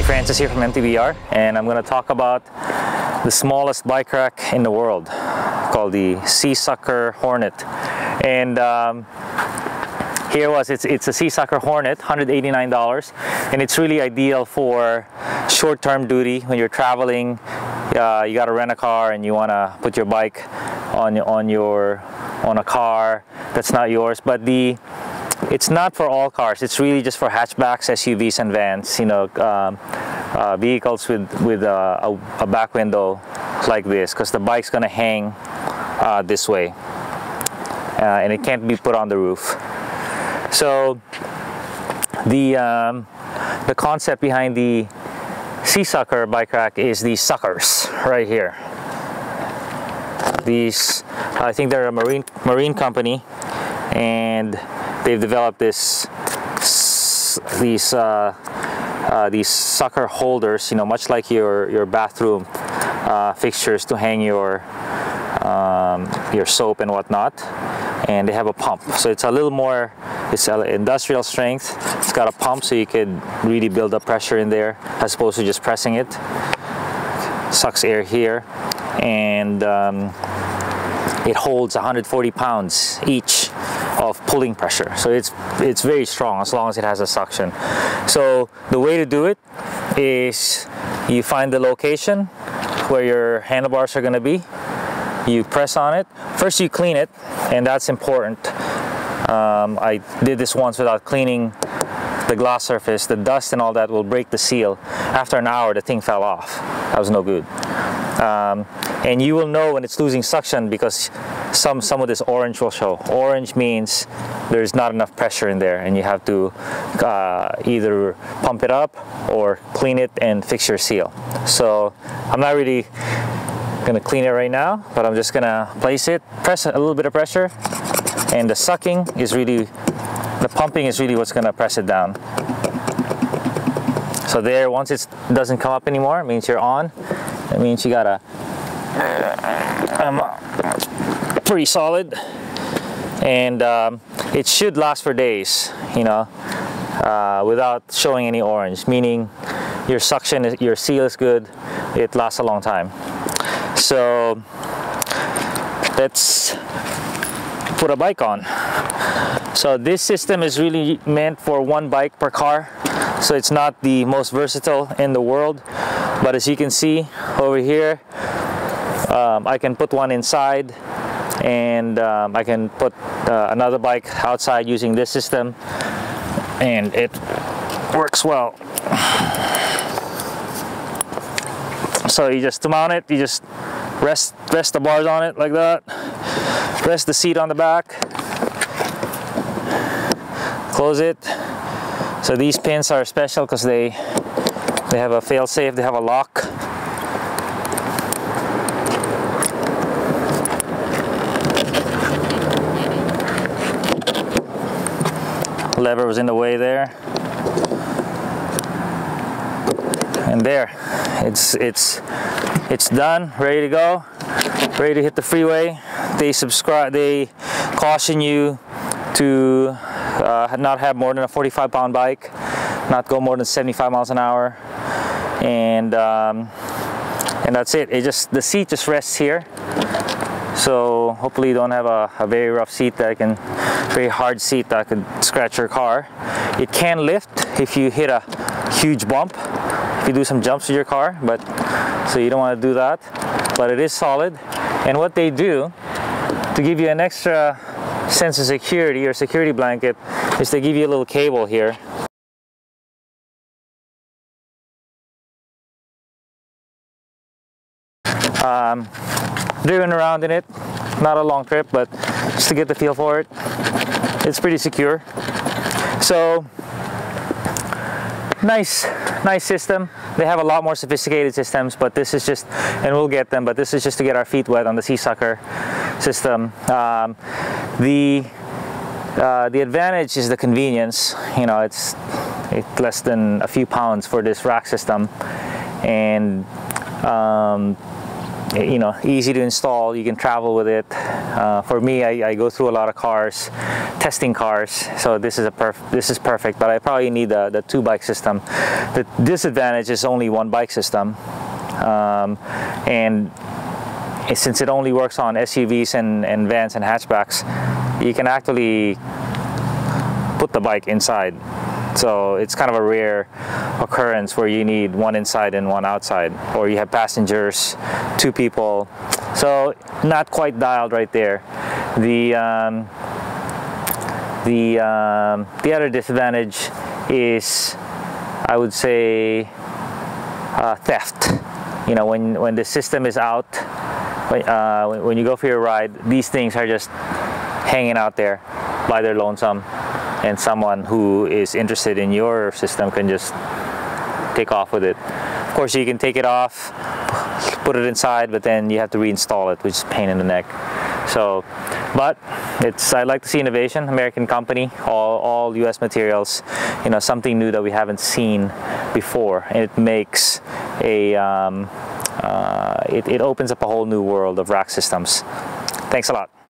Hey, Francis here from MTBR, and I'm going to talk about the smallest bike rack in the world called the Seasucker Hornet. And um, here was it's it's a Seasucker Hornet, $189, and it's really ideal for short-term duty when you're traveling. Uh, you got to rent a car and you want to put your bike on on your on a car that's not yours. But the it's not for all cars. It's really just for hatchbacks, SUVs, and vans. You know, um, uh, vehicles with with uh, a, a, back window like this, because the bike's gonna hang uh, this way, uh, and it can't be put on the roof. So the um, the concept behind the Seasucker bike rack is these suckers right here. These, I think they're a marine marine company, and they've developed this these uh, uh, these sucker holders, you know, much like your your bathroom uh, fixtures to hang your um, your soap and whatnot. And they have a pump, so it's a little more. It's industrial strength. It's got a pump, so you could really build up pressure in there, as opposed to just pressing it. Sucks air here, and um, it holds 140 pounds each of pulling pressure. So it's it's very strong as long as it has a suction. So the way to do it is you find the location where your handlebars are going to be. You press on it. First you clean it and that's important. Um, I did this once without cleaning the glass surface, the dust and all that will break the seal. After an hour, the thing fell off. That was no good. Um, and you will know when it's losing suction because some some of this orange will show. Orange means there's not enough pressure in there and you have to uh, either pump it up or clean it and fix your seal. So I'm not really gonna clean it right now, but I'm just gonna place it, press a little bit of pressure, and the sucking is really, the pumping is really what's gonna press it down. So there, once it doesn't come up anymore, means you're on. It means you gotta um, pretty solid. And um, it should last for days you know uh, without showing any orange meaning your suction is, your seal is good. It lasts a long time. So let's put a bike on. So this system is really meant for one bike per car. So it's not the most versatile in the world. But as you can see over here um, I can put one inside and um, I can put uh, another bike outside using this system and it works well. So you just mount it, you just rest rest the bars on it like that. Rest the seat on the back. Close it. So these pins are special because they they have a fail safe, they have a lock. Lever was in the way there. And there it's it's it's done ready to go ready to hit the freeway. They subscribe they caution you to uh, not have more than a 45 pound bike not go more than 75 miles an hour. And um, and that's it. It just the seat just rests here. So hopefully you don't have a, a, very rough seat that I can, very hard seat that could scratch your car. It can lift if you hit a huge bump, if you do some jumps with your car, but so you don't want to do that. But it is solid. And what they do to give you an extra sense of security or security blanket is they give you a little cable here um, driven around in it not a long trip but just to get the feel for it. It's pretty secure. So nice nice system. They have a lot more sophisticated systems but this is just and we'll get them but this is just to get our feet wet on the Seasucker system. Um, the uh, the advantage is the convenience. You know it's, it's less than a few pounds for this rack system. And um, you know easy to install you can travel with it. Uh, for me I, I, go through a lot of cars testing cars so this is a perf this is perfect but I probably need the, the two bike system. The disadvantage is only one bike system um, and since it only works on SUVs and, and vans and hatchbacks you can actually put the bike inside so it's kind of a rare occurrence where you need one inside and one outside, or you have passengers, two people. So not quite dialed right there. The um, the um, the other disadvantage is, I would say, uh, theft. You know, when when the system is out, uh, when you go for your ride, these things are just hanging out there by their lonesome and someone who is interested in your system can just take off with it. Of course, you can take it off, put it inside, but then you have to reinstall it, which is pain in the neck. So, but it's I like to see innovation, American company, all, all U.S. materials, you know, something new that we haven't seen before, and it makes a um, uh, it, it opens up a whole new world of rack systems. Thanks a lot.